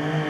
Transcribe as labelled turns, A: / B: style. A: Mm-hmm.